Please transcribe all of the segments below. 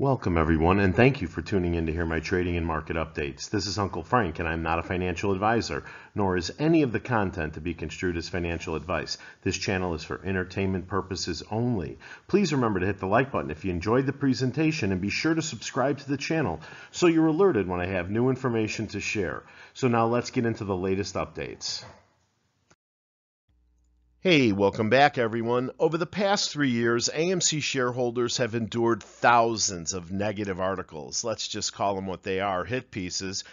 Welcome, everyone, and thank you for tuning in to hear my trading and market updates. This is Uncle Frank, and I'm not a financial advisor, nor is any of the content to be construed as financial advice. This channel is for entertainment purposes only. Please remember to hit the like button if you enjoyed the presentation, and be sure to subscribe to the channel so you're alerted when I have new information to share. So now let's get into the latest updates. Hey, welcome back, everyone. Over the past three years, AMC shareholders have endured thousands of negative articles, let's just call them what they are hit pieces,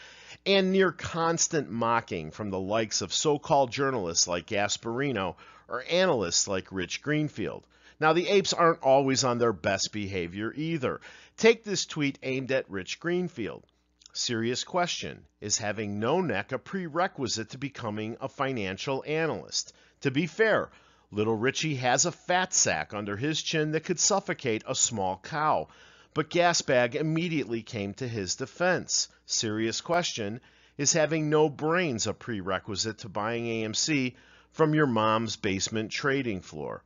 and near constant mocking from the likes of so called journalists like Gasparino or analysts like Rich Greenfield. Now, the apes aren't always on their best behavior either. Take this tweet aimed at Rich Greenfield. Serious question Is having no neck a prerequisite to becoming a financial analyst? To be fair, little Richie has a fat sack under his chin that could suffocate a small cow. But Gasbag immediately came to his defense. Serious question Is having no brains a prerequisite to buying AMC from your mom's basement trading floor?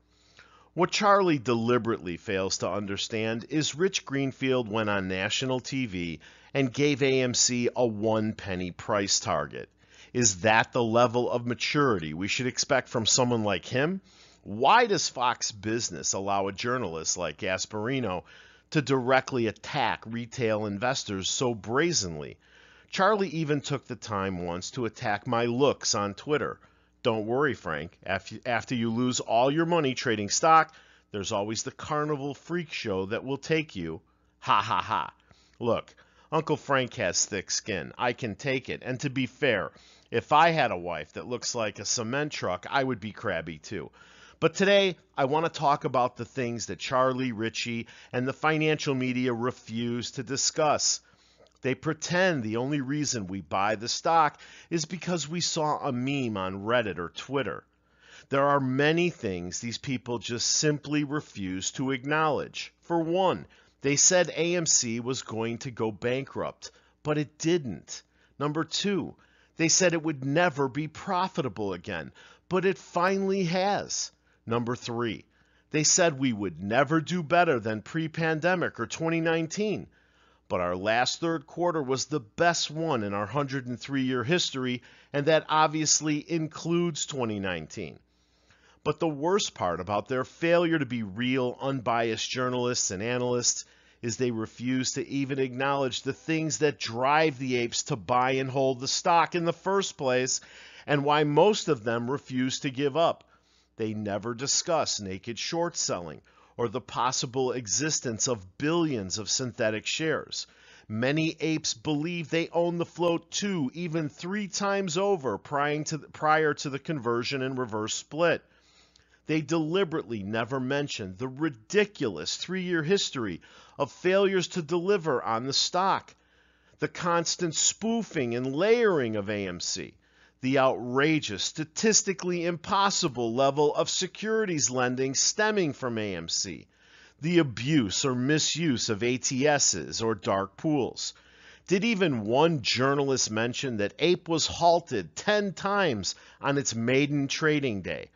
What Charlie deliberately fails to understand is Rich Greenfield went on national TV and gave AMC a one penny price target. Is that the level of maturity we should expect from someone like him? Why does Fox Business allow a journalist like Gasparino to directly attack retail investors so brazenly? Charlie even took the time once to attack my looks on Twitter. Don't worry, Frank. After you lose all your money trading stock, there's always the carnival freak show that will take you. Ha ha ha. Look, Uncle Frank has thick skin. I can take it. And to be fair, if I had a wife that looks like a cement truck, I would be crabby too. But today, I want to talk about the things that Charlie Ritchie and the financial media refuse to discuss. They pretend the only reason we buy the stock is because we saw a meme on Reddit or Twitter. There are many things these people just simply refuse to acknowledge. For one, they said AMC was going to go bankrupt, but it didn't. Number two, they said it would never be profitable again, but it finally has. Number three, they said we would never do better than pre pandemic or 2019, but our last third quarter was the best one in our 103 year history, and that obviously includes 2019. But the worst part about their failure to be real, unbiased journalists and analysts is they refuse to even acknowledge the things that drive the apes to buy and hold the stock in the first place and why most of them refuse to give up. They never discuss naked short selling or the possible existence of billions of synthetic shares. Many apes believe they own the float two, even three times over prior to, the conversion and reverse split. They deliberately never mentioned the ridiculous three year history of failures to deliver on the stock, the constant spoofing and layering of AMC, the outrageous, statistically impossible level of securities lending stemming from AMC, the abuse or misuse of ATSs or dark pools. Did even one journalist mention that APE was halted 10 times on its maiden trading day?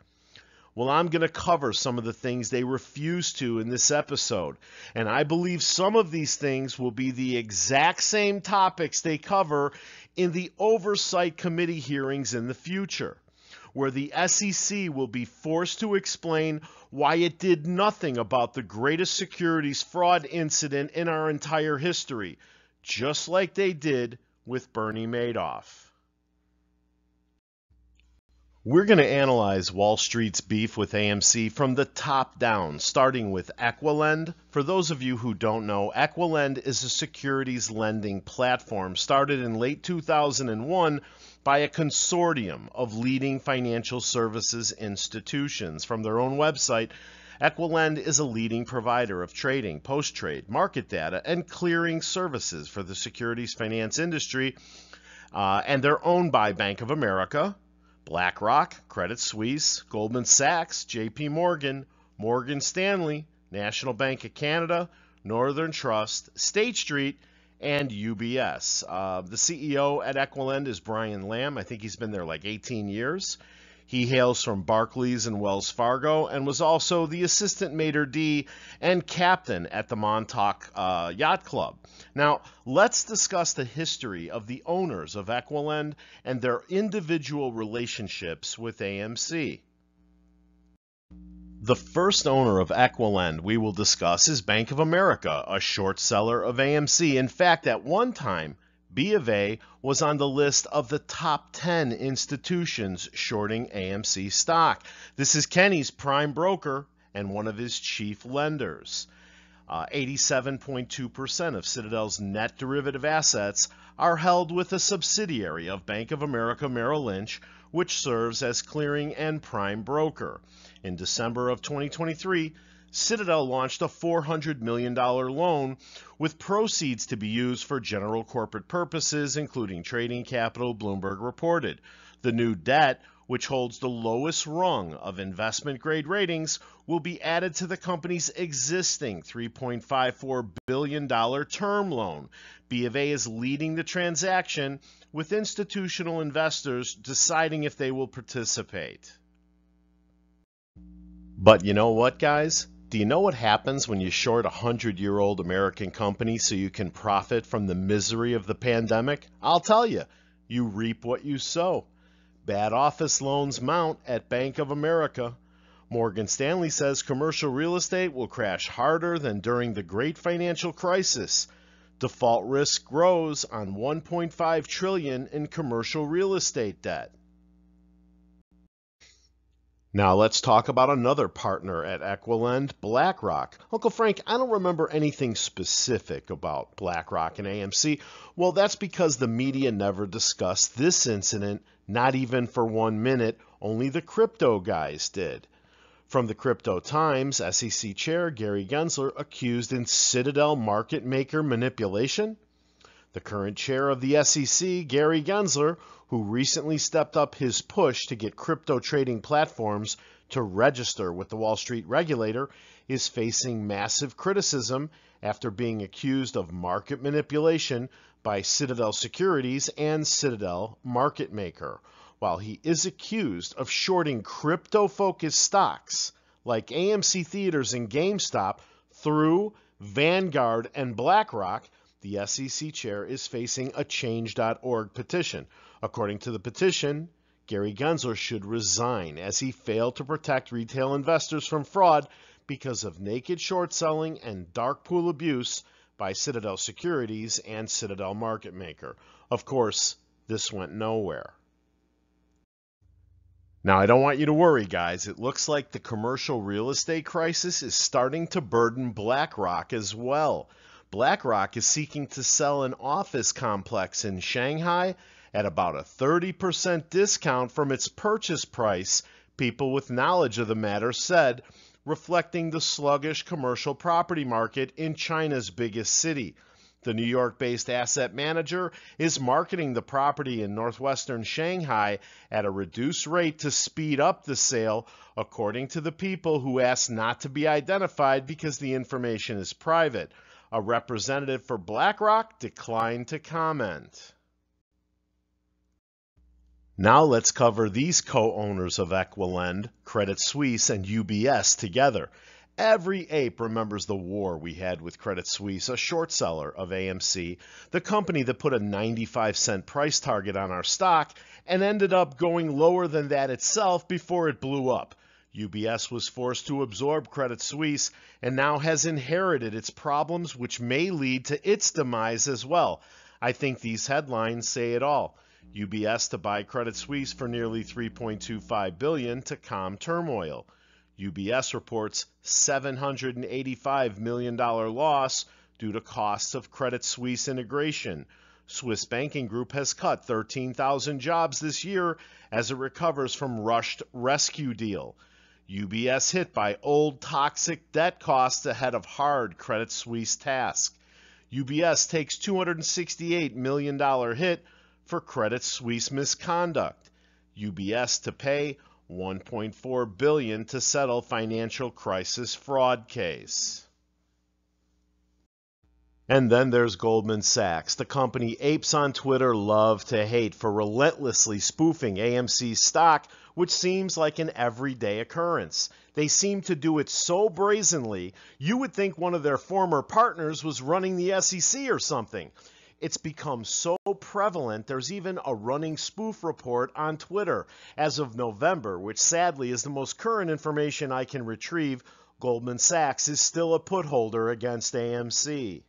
Well, I'm going to cover some of the things they refuse to in this episode. And I believe some of these things will be the exact same topics they cover in the Oversight Committee hearings in the future, where the SEC will be forced to explain why it did nothing about the greatest securities fraud incident in our entire history, just like they did with Bernie Madoff. We're going to analyze Wall Street's beef with AMC from the top down, starting with Equilend. For those of you who don't know, Equilend is a securities lending platform started in late 2001 by a consortium of leading financial services institutions. From their own website, Equilend is a leading provider of trading, post trade, market data, and clearing services for the securities finance industry. Uh, and they're owned by Bank of America, BlackRock, Credit Suisse, Goldman Sachs, JP Morgan, Morgan Stanley, National Bank of Canada, Northern Trust, State Street, and UBS. Uh, the CEO at Equilend is Brian Lamb. I think he's been there like 18 years. He hails from Barclays and Wells Fargo and was also the assistant maitre d' and captain at the Montauk uh, Yacht Club. Now, let's discuss the history of the owners of Equilend and their individual relationships with AMC. The first owner of Equilend we will discuss is Bank of America, a short seller of AMC. In fact, at one time, B of A was on the list of the top 10 institutions shorting AMC stock. This is Kenny's prime broker and one of his chief lenders. 87.2% uh, of Citadel's net derivative assets are held with a subsidiary of Bank of America Merrill Lynch, which serves as clearing and prime broker. In December of 2023, Citadel launched a $400 million loan with proceeds to be used for general corporate purposes, including trading capital, Bloomberg reported. The new debt, which holds the lowest rung of investment grade ratings, will be added to the company's existing $3.54 billion term loan. B of A is leading the transaction with institutional investors deciding if they will participate. But you know what, guys? Do you know what happens when you short a hundred year old American company so you can profit from the misery of the pandemic? I'll tell you, you reap what you sow. Bad office loans mount at Bank of America. Morgan Stanley says commercial real estate will crash harder than during the great financial crisis. Default risk grows on 1.5 trillion in commercial real estate debt. Now let's talk about another partner at Equilend, BlackRock. Uncle Frank, I don't remember anything specific about BlackRock and AMC. Well, that's because the media never discussed this incident, not even for one minute. Only the crypto guys did. From the Crypto Times, SEC Chair Gary Gensler accused in Citadel market maker manipulation. The current chair of the SEC, Gary Gensler, who recently stepped up his push to get crypto trading platforms to register with the Wall Street regulator, is facing massive criticism after being accused of market manipulation by Citadel Securities and Citadel Market Maker, while he is accused of shorting crypto focused stocks like AMC Theaters and GameStop through Vanguard and BlackRock the SEC chair is facing a Change.org petition. According to the petition, Gary Gensler should resign as he failed to protect retail investors from fraud because of naked short selling and dark pool abuse by Citadel Securities and Citadel Market Maker. Of course, this went nowhere. Now, I don't want you to worry, guys. It looks like the commercial real estate crisis is starting to burden BlackRock as well. BlackRock is seeking to sell an office complex in Shanghai at about a 30% discount from its purchase price, people with knowledge of the matter said, reflecting the sluggish commercial property market in China's biggest city. The New York based asset manager is marketing the property in northwestern Shanghai at a reduced rate to speed up the sale, according to the people who asked not to be identified because the information is private. A representative for BlackRock declined to comment. Now let's cover these co-owners of Equilend, Credit Suisse and UBS together. Every ape remembers the war we had with Credit Suisse, a short seller of AMC, the company that put a 95 cent price target on our stock and ended up going lower than that itself before it blew up. UBS was forced to absorb Credit Suisse and now has inherited its problems, which may lead to its demise as well. I think these headlines say it all. UBS to buy Credit Suisse for nearly 3.25 billion to calm turmoil. UBS reports $785 million loss due to costs of Credit Suisse integration. Swiss Banking Group has cut 13,000 jobs this year as it recovers from rushed rescue deal. UBS hit by old toxic debt costs ahead of hard Credit Suisse task. UBS takes $268 million hit for Credit Suisse misconduct. UBS to pay 1.4 billion to settle financial crisis fraud case. And then there's Goldman Sachs, the company apes on Twitter love to hate for relentlessly spoofing AMC's stock which seems like an everyday occurrence. They seem to do it so brazenly, you would think one of their former partners was running the SEC or something. It's become so prevalent, there's even a running spoof report on Twitter as of November, which sadly is the most current information I can retrieve. Goldman Sachs is still a put holder against AMC.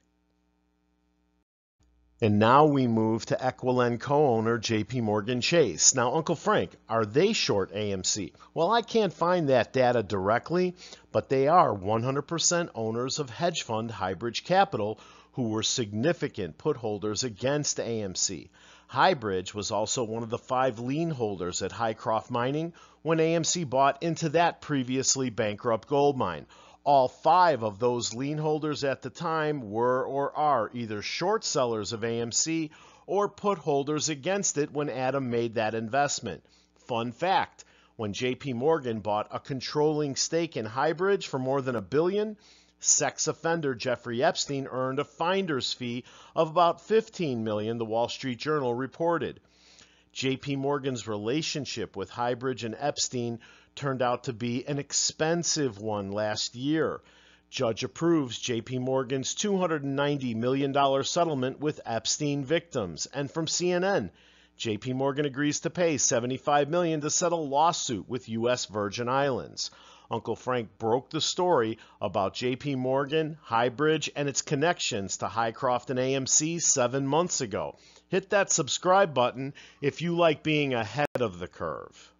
And now we move to Equilend co-owner JP Morgan Chase. Now, Uncle Frank, are they short AMC? Well, I can't find that data directly, but they are 100% owners of hedge fund Highbridge Capital, who were significant put holders against AMC. Highbridge was also one of the five lien holders at Hycroft Mining when AMC bought into that previously bankrupt gold mine. All five of those lien holders at the time were or are either short sellers of AMC or put holders against it when Adam made that investment. Fun fact when JP Morgan bought a controlling stake in Highbridge for more than a billion, sex offender Jeffrey Epstein earned a finder's fee of about 15 million, the Wall Street Journal reported. JP Morgan's relationship with Highbridge and Epstein turned out to be an expensive one last year. Judge approves JP Morgan's $290 million settlement with Epstein victims. And from CNN, JP Morgan agrees to pay 75 million to settle lawsuit with US Virgin Islands. Uncle Frank broke the story about JP Morgan, Highbridge, and its connections to Hycroft and AMC seven months ago. Hit that subscribe button if you like being ahead of the curve.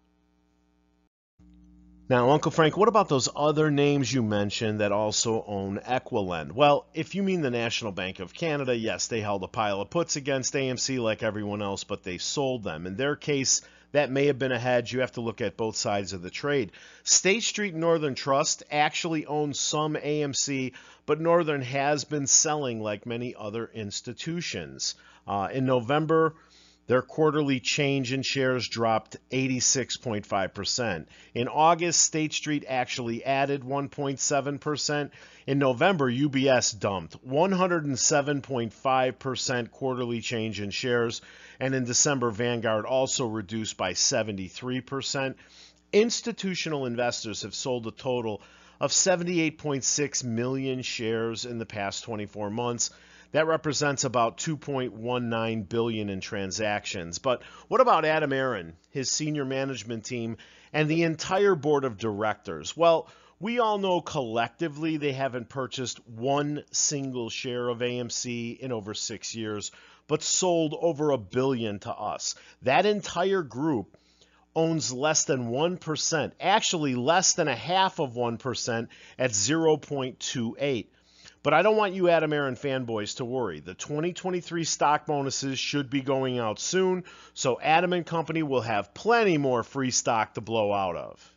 Now, Uncle Frank, what about those other names you mentioned that also own Equilend? Well, if you mean the National Bank of Canada, yes, they held a pile of puts against AMC like everyone else, but they sold them. In their case, that may have been a hedge. You have to look at both sides of the trade. State Street Northern Trust actually owns some AMC, but Northern has been selling like many other institutions. Uh, in November, their quarterly change in shares dropped 86.5%. In August, State Street actually added 1.7%. In November, UBS dumped 107.5% quarterly change in shares. And in December, Vanguard also reduced by 73%. Institutional investors have sold a total of 78.6 million shares in the past 24 months. That represents about 2.19 billion in transactions. But what about Adam Aron, his senior management team, and the entire board of directors? Well, we all know collectively they haven't purchased one single share of AMC in over 6 years, but sold over a billion to us. That entire group owns less than 1%, actually less than a half of 1% at 0.28. But I don't want you Adam Aron fanboys to worry. The 2023 stock bonuses should be going out soon, so Adam and Company will have plenty more free stock to blow out of.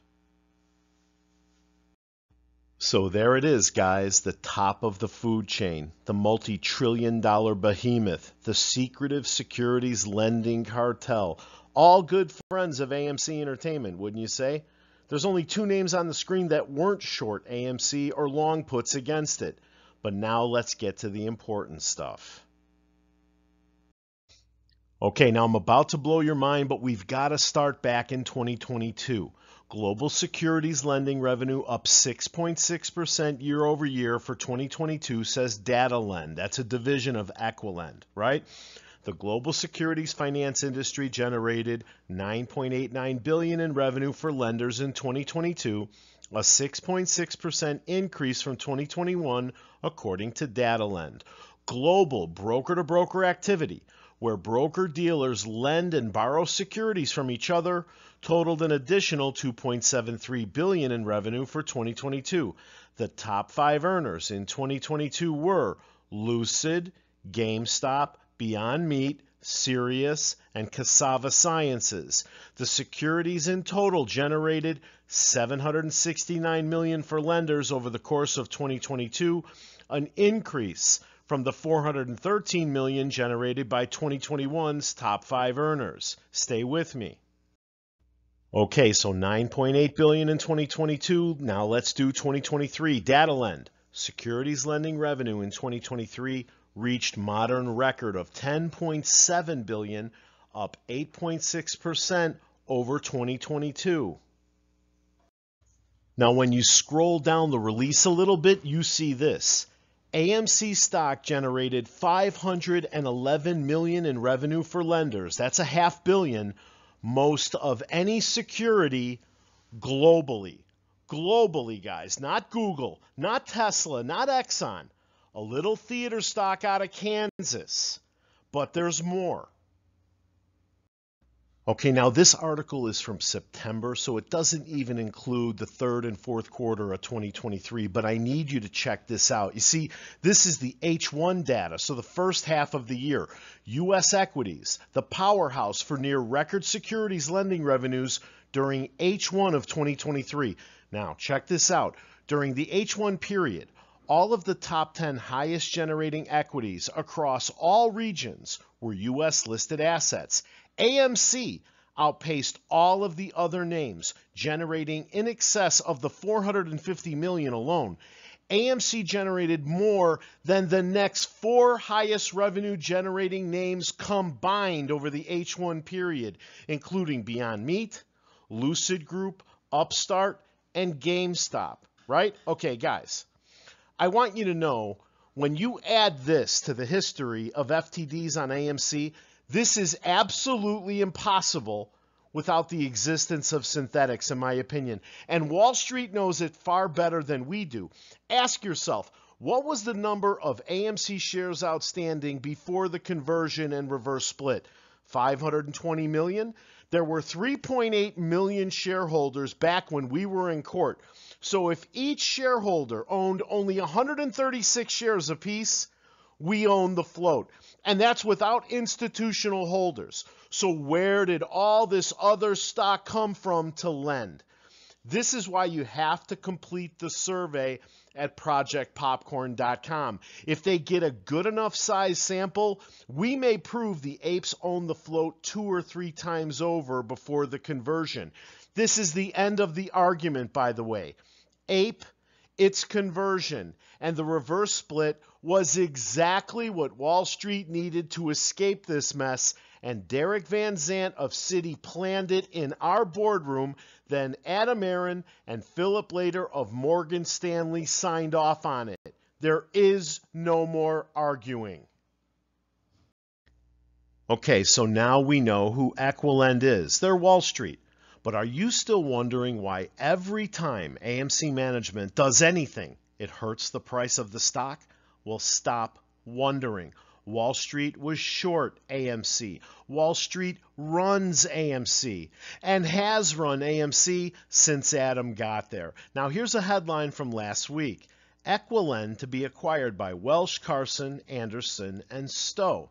So there it is, guys, the top of the food chain, the multi trillion dollar behemoth, the secretive securities lending cartel. All good friends of AMC Entertainment, wouldn't you say? There's only two names on the screen that weren't short AMC or long puts against it. But now let's get to the important stuff. Okay, now I'm about to blow your mind, but we've got to start back in 2022. Global securities lending revenue up 6.6% year over year for 2022 says DataLend. That's a division of Equilend, right? The global securities finance industry generated 9.89 billion in revenue for lenders in 2022 a 6.6% increase from 2021, according to DataLend. Global broker to broker activity, where broker dealers lend and borrow securities from each other, totaled an additional 2.73 billion in revenue for 2022. The top 5 earners in 2022 were Lucid, GameStop, Beyond Meat, Sirius, and Cassava Sciences. The securities in total generated 769 million for lenders over the course of 2022, an increase from the 413 million generated by 2021's top 5 earners. Stay with me. Okay, so 9.8 billion in 2022. Now let's do 2023. DataLend. Securities lending revenue in 2023 reached modern record of 10.7 billion, up 8.6% over 2022. Now, when you scroll down the release a little bit, you see this. AMC stock generated 511 million in revenue for lenders. That's a half billion, most of any security globally. Globally, guys, not Google, not Tesla, not Exxon. A little theater stock out of Kansas. But there's more. Okay, now this article is from September, so it doesn't even include the third and fourth quarter of 2023, but I need you to check this out. You see, this is the H1 data, so the first half of the year. U.S. equities, the powerhouse for near record securities lending revenues during H1 of 2023. Now, check this out. During the H1 period, all of the top 10 highest generating equities across all regions were U.S. listed assets. AMC outpaced all of the other names, generating in excess of the 450 million alone. AMC generated more than the next four highest revenue generating names combined over the H1 period, including Beyond Meat, Lucid Group, Upstart, and GameStop, right? Okay, guys, I want you to know when you add this to the history of FTDs on AMC, this is absolutely impossible without the existence of synthetics, in my opinion. And Wall Street knows it far better than we do. Ask yourself, what was the number of AMC shares outstanding before the conversion and reverse split? 520 million? There were 3.8 million shareholders back when we were in court. So if each shareholder owned only 136 shares apiece, we own the float. And that's without institutional holders. So, where did all this other stock come from to lend? This is why you have to complete the survey at projectpopcorn.com. If they get a good enough size sample, we may prove the apes own the float two or three times over before the conversion. This is the end of the argument, by the way. Ape, its conversion, and the reverse split was exactly what Wall Street needed to escape this mess, and Derek Van Zandt of Citi planned it in our boardroom. Then Adam Aron and Philip Lader of Morgan Stanley signed off on it. There is no more arguing. Okay, so now we know who Equilend is. They're Wall Street. But are you still wondering why every time AMC management does anything, it hurts the price of the stock? will stop wondering. Wall Street was short AMC. Wall Street runs AMC and has run AMC since Adam got there. Now, here's a headline from last week Equilend to be acquired by Welsh, Carson, Anderson, and Stowe.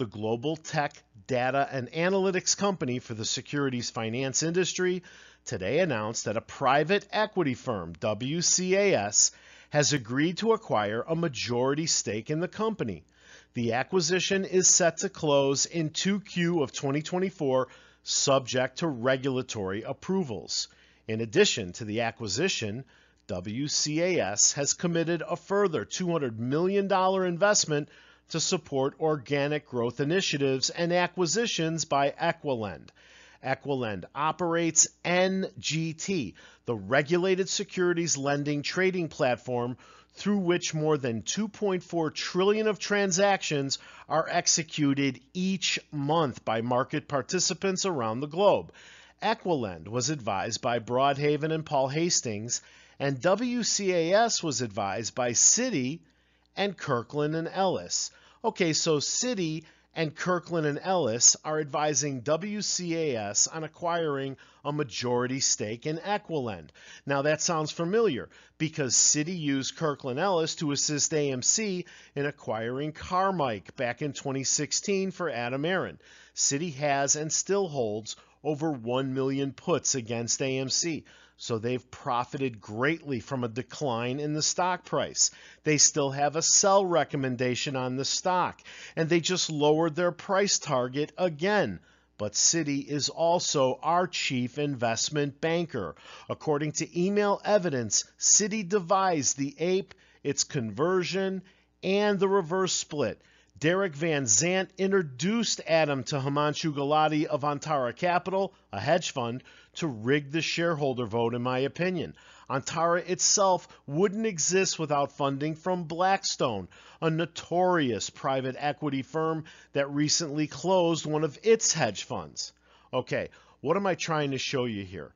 The global tech, data, and analytics company for the securities finance industry today announced that a private equity firm, WCAS, has agreed to acquire a majority stake in the company. The acquisition is set to close in 2Q of 2024, subject to regulatory approvals. In addition to the acquisition, WCAS has committed a further $200 million investment to support organic growth initiatives and acquisitions by Equilend. Equilend operates NGT, the regulated securities lending trading platform through which more than 2.4 trillion of transactions are executed each month by market participants around the globe. Equilend was advised by Broadhaven and Paul Hastings, and WCAS was advised by Citi and Kirkland and Ellis. Okay, so Citi and Kirkland and Ellis are advising WCAS on acquiring a majority stake in Equilend. Now that sounds familiar because Citi used Kirkland Ellis to assist AMC in acquiring Carmike back in 2016 for Adam Aron. Citi has and still holds over 1 million puts against AMC so they've profited greatly from a decline in the stock price. They still have a sell recommendation on the stock, and they just lowered their price target again. But Citi is also our chief investment banker. According to email evidence, Citi devised the APE, its conversion, and the reverse split. Derek Van Zandt introduced Adam to Himanshu Gulati of Antara Capital, a hedge fund, to rig the shareholder vote, in my opinion. Antara itself wouldn't exist without funding from Blackstone, a notorious private equity firm that recently closed one of its hedge funds. Okay, what am I trying to show you here?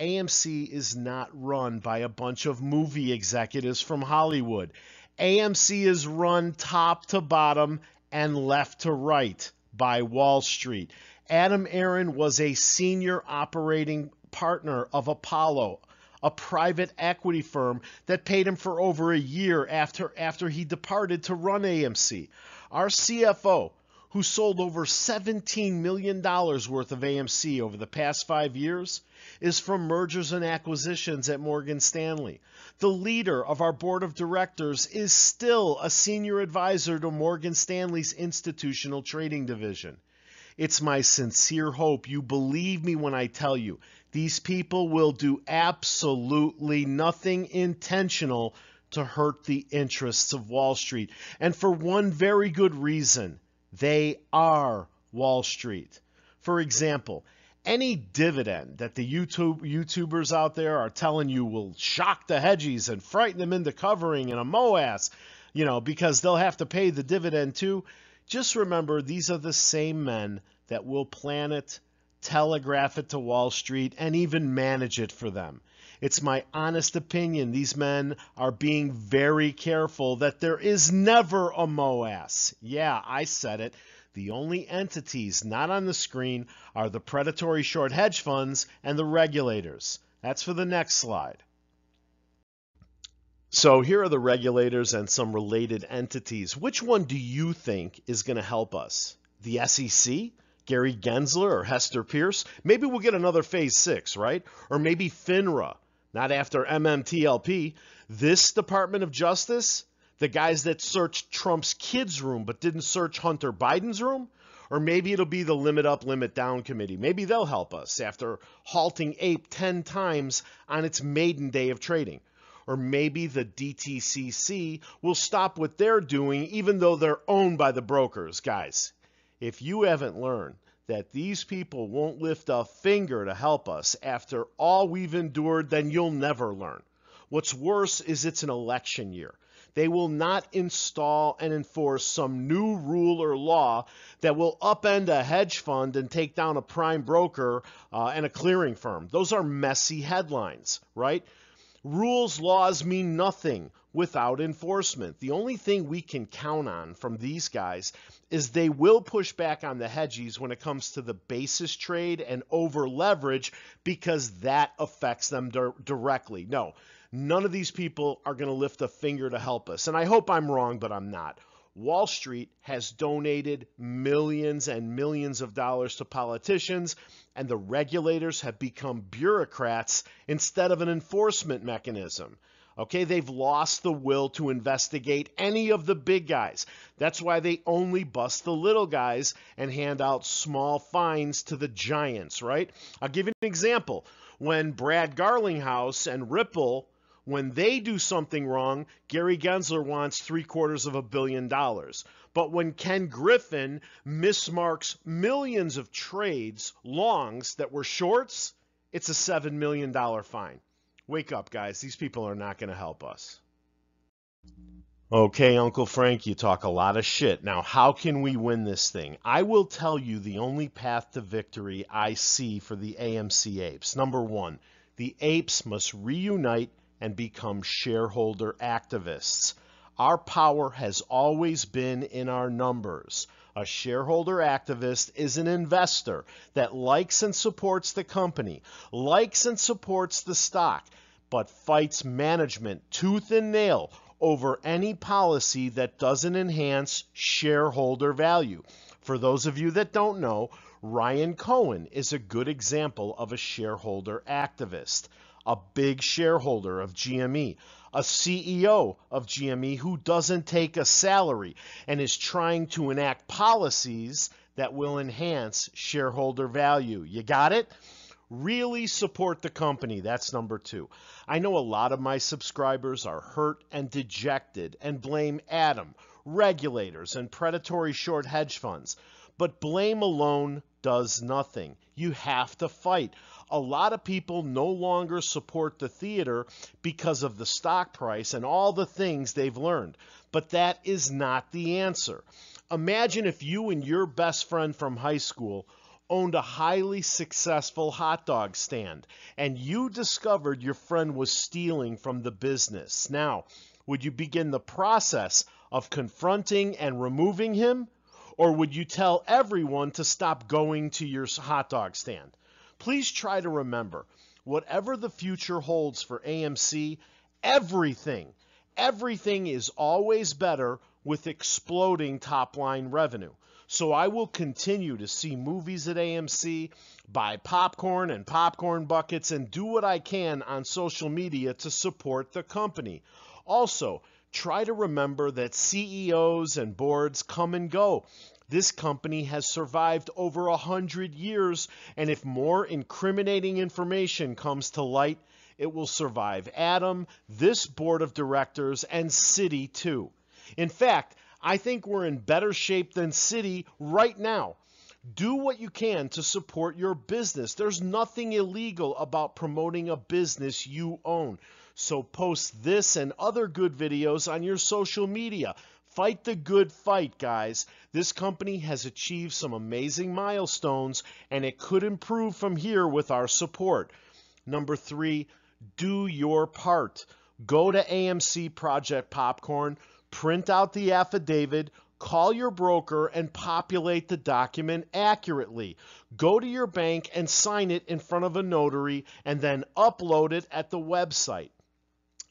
AMC is not run by a bunch of movie executives from Hollywood. AMC is run top to bottom and left to right by Wall Street. Adam Aron was a senior operating partner of Apollo, a private equity firm that paid him for over a year after, after he departed to run AMC. Our CFO, who sold over $17 million worth of AMC over the past five years, is from mergers and acquisitions at Morgan Stanley. The leader of our board of directors is still a senior advisor to Morgan Stanley's institutional trading division. It's my sincere hope you believe me when I tell you these people will do absolutely nothing intentional to hurt the interests of Wall Street. And for one very good reason they are Wall Street. For example, any dividend that the YouTube YouTubers out there are telling you will shock the hedgies and frighten them into covering in a MOASS, you know, because they'll have to pay the dividend too. Just remember, these are the same men that will plan it, telegraph it to Wall Street, and even manage it for them. It's my honest opinion these men are being very careful that there is never a MOASS. Yeah, I said it. The only entities not on the screen are the predatory short hedge funds and the regulators. That's for the next slide. So here are the regulators and some related entities. Which one do you think is going to help us? The SEC? Gary Gensler or Hester Peirce? Maybe we'll get another phase six, right? Or maybe FINRA not after MMTLP. This Department of Justice, the guys that searched Trump's kids' room but didn't search Hunter Biden's room? Or maybe it'll be the Limit Up, Limit Down committee. Maybe they'll help us after halting APE 10 times on its maiden day of trading. Or maybe the DTCC will stop what they're doing even though they're owned by the brokers. Guys, if you haven't learned that these people won't lift a finger to help us after all we've endured, then you'll never learn. What's worse is it's an election year. They will not install and enforce some new rule or law that will upend a hedge fund and take down a prime broker uh, and a clearing firm. Those are messy headlines, right? Rules, laws mean nothing without enforcement. The only thing we can count on from these guys is they will push back on the hedgies when it comes to the basis trade and over leverage because that affects them di- directly. No, none of these people are going to lift a finger to help us. And I hope I'm wrong, but I'm not. Wall Street has donated millions and millions of dollars to politicians, and the regulators have become bureaucrats instead of an enforcement mechanism. Okay, they've lost the will to investigate any of the big guys. That's why they only bust the little guys and hand out small fines to the giants, right? I'll give you an example. When Brad Garlinghouse and Ripple, when they do something wrong, Gary Gensler wants three quarters of a billion dollars. But when Ken Griffin mismarks millions of trades, longs that were shorts, it's a $7 million fine. Wake up, guys. These people are not going to help us. Okay, Uncle Frank, you talk a lot of shit. Now, how can we win this thing? I will tell you the only path to victory I see for the AMC apes. Number one, the apes must reunite and become shareholder activists. Our power has always been in our numbers. A shareholder activist is an investor that likes and supports the company, likes and supports the stock, but fights management tooth and nail over any policy that doesn't enhance shareholder value. For those of you that don't know, Ryan Cohen is a good example of a shareholder activist, a big shareholder of GME a CEO of GME who doesn't take a salary and is trying to enact policies that will enhance shareholder value. You got it? Really support the company. That's number two. I know a lot of my subscribers are hurt and dejected and blame Adam, regulators, and predatory short hedge funds. But blame alone does nothing. You have to fight. A lot of people no longer support the theater because of the stock price and all the things they've learned. But that is not the answer. Imagine if you and your best friend from high school owned a highly successful hot dog stand and you discovered your friend was stealing from the business. Now, would you begin the process of confronting and removing him? Or would you tell everyone to stop going to your hot dog stand? Please try to remember whatever the future holds for AMC, everything, everything is always better with exploding top line revenue. So I will continue to see movies at AMC, buy popcorn and popcorn buckets, and do what I can on social media to support the company. Also, try to remember that CEOs and boards come and go. This company has survived over a hundred years, and if more incriminating information comes to light, it will survive Adam, this board of directors, and Citi too. In fact, I think we're in better shape than Citi right now. Do what you can to support your business. There's nothing illegal about promoting a business you own. So post this and other good videos on your social media. Fight the good fight, guys. This company has achieved some amazing milestones and it could improve from here with our support. Number three, do your part. Go to AMC Project Popcorn, print out the affidavit, call your broker, and populate the document accurately. Go to your bank and sign it in front of a notary and then upload it at the website.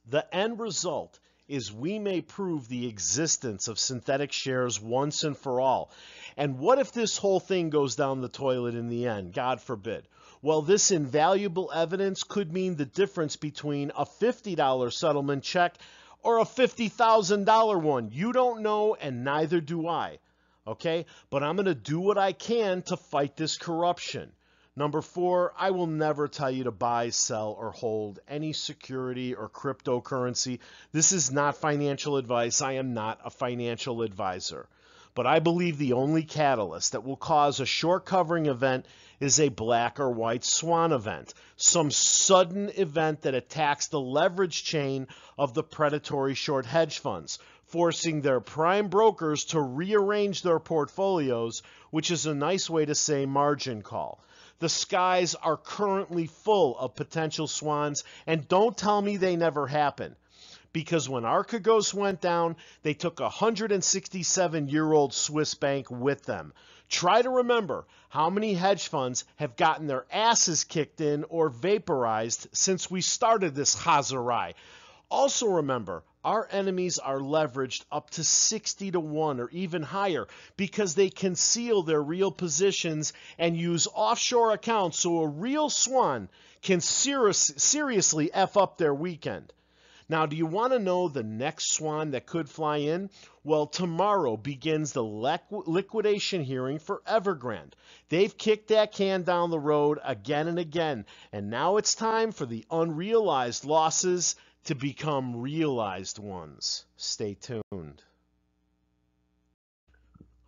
The end result is we may prove the existence of synthetic shares once and for all. And what if this whole thing goes down the toilet in the end? God forbid. Well, this invaluable evidence could mean the difference between a $50 settlement check or a $50,000 one. You don't know, and neither do I. Okay? But I'm going to do what I can to fight this corruption. Number four, I will never tell you to buy, sell, or hold any security or cryptocurrency. This is not financial advice. I am not a financial advisor. But I believe the only catalyst that will cause a short covering event is a black or white swan event, some sudden event that attacks the leverage chain of the predatory short hedge funds, forcing their prime brokers to rearrange their portfolios, which is a nice way to say margin call. The skies are currently full of potential swans, and don't tell me they never happen. Because when Archegos went down, they took a 167 year old Swiss bank with them. Try to remember how many hedge funds have gotten their asses kicked in or vaporized since we started this Hazarai. Also remember, our enemies are leveraged up to 60 to 1 or even higher because they conceal their real positions and use offshore accounts so a real swan can serious, seriously F up their weekend. Now, do you want to know the next swan that could fly in? Well, tomorrow begins the liquidation hearing for Evergrande. They've kicked that can down the road again and again, and now it's time for the unrealized losses to become realized ones. Stay tuned.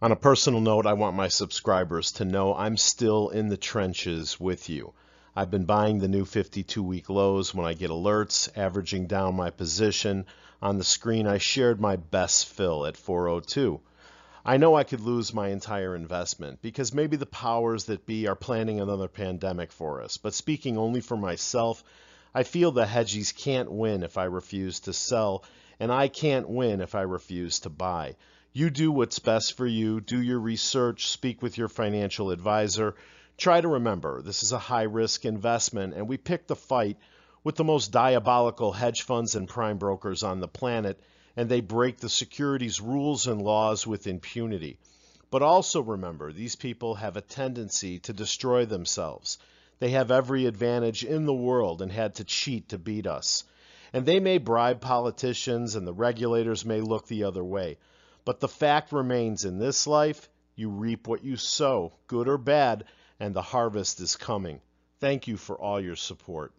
On a personal note, I want my subscribers to know I'm still in the trenches with you. I've been buying the new 52 week lows when I get alerts, averaging down my position. On the screen, I shared my best fill at 402. I know I could lose my entire investment because maybe the powers that be are planning another pandemic for us. But speaking only for myself, I feel the hedgies can't win if I refuse to sell, and I can't win if I refuse to buy. You do what's best for you, do your research, speak with your financial advisor. Try to remember this is a high risk investment, and we pick the fight with the most diabolical hedge funds and prime brokers on the planet, and they break the securities rules and laws with impunity. But also remember, these people have a tendency to destroy themselves. They have every advantage in the world and had to cheat to beat us. And they may bribe politicians and the regulators may look the other way. But the fact remains in this life, you reap what you sow, good or bad, and the harvest is coming. Thank you for all your support.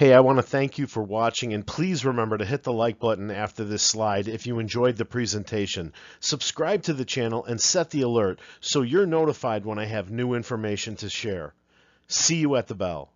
Hey, I want to thank you for watching and please remember to hit the like button after this slide if you enjoyed the presentation. Subscribe to the channel and set the alert so you're notified when I have new information to share. See you at the bell.